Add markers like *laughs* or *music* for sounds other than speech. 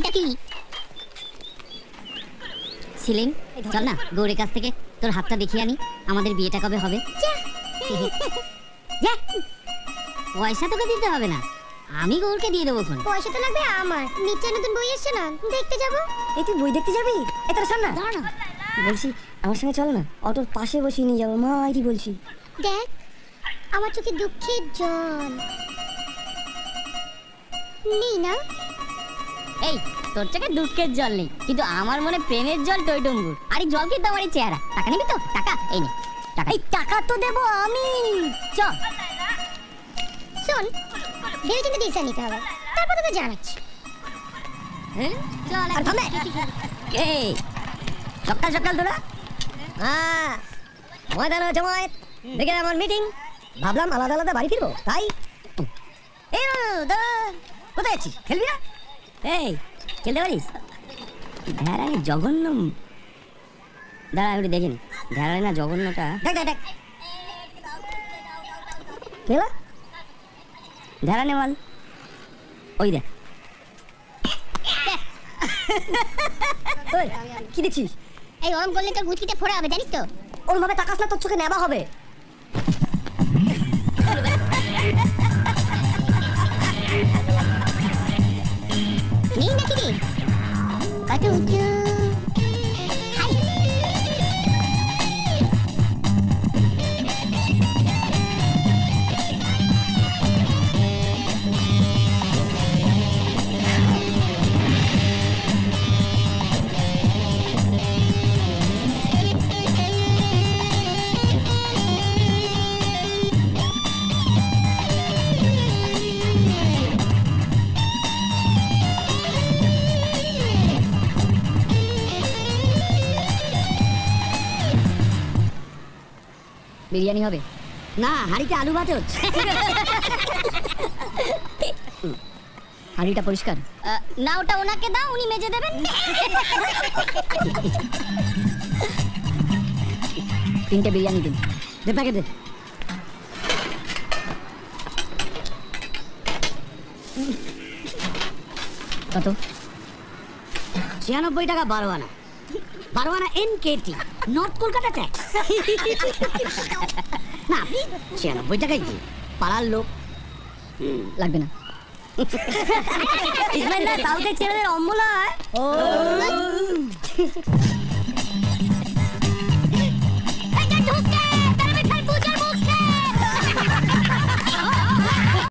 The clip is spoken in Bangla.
এটা কি? সিলিং চল না গৌরের কাছ থেকে তোর হাতটা দেখিয়ে আনি আমাদের বিয়েটা কবে হবে? *laughs* পয়সা তোকে দিতে হবে না। আমি গৌরকে দিয়ে দেবো খন পয়সা তো লাগবে আমার। নিচে নতুন বই এসছে না? দেখতে যাব? এই তুই বই দেখতে যাবি? এ তোর শোন না। দাঁড়া বলছি আমার সঙ্গে চল না। অটোর পাশে বসিয়ে নিয়ে যাব। মা এটি বলছি। দেখ আমার চোখে দুঃখের জল। নেই না? এই তোর চোখে দুঃখের জল নেই কিন্তু আমার মনে প্রেমের জল টইটুম্বুর আরে জল আমার এই চেহারা? টাকা নিবি তো? টাকা এই নে। টাকা। এই টাকা তো দেবো আমি। চ। শোন নিতে হবে। তারপর তোকে জানাচ্ছি। হ্যাঁ? চল আর থামে। এই সকাল সকাল তোরা হ্যাঁ। ময়দান ময়। দেখে আমার মিটিং ভাবলাম আলাদা আলাদা বাড়ি ফিরবো তাই। এই দাঁড়া। কোথায় আছিস? খেলবি না? এই খেলতে পারিস? জঘন্য? দাঁড়া একটু দেখিনি না। জঘন্যটা দেখ দেখ দেখ। খেলা? ওই দেখ। কি দেখছিস? এই ওরম করলে তোর গুটিতে ফোড়া হবে জানিস তো? ওর ভাবে তাকাস না তোর চোখে নেবা হবে। কত উঁচু বিরিয়ানি হবে। না হাড়িতে আলু ভাতে হাঁড়িটা পরিষ্কার। না ওটা ওনাকে দাও উনি মেজে দেবেন। তিনটে বিরিয়ানি দিন। দে প্যাকেট দে। কত? ছিয়ানব্বই টাকা বারো আনা। বারো N N KT north Kolkata tax না আপনি ছিয়ানব্বই টাকাই দিন পাড়ার লোক। লাগবে না। ইসমাইল না সাউথের ছেলেদের অম্বলা হয়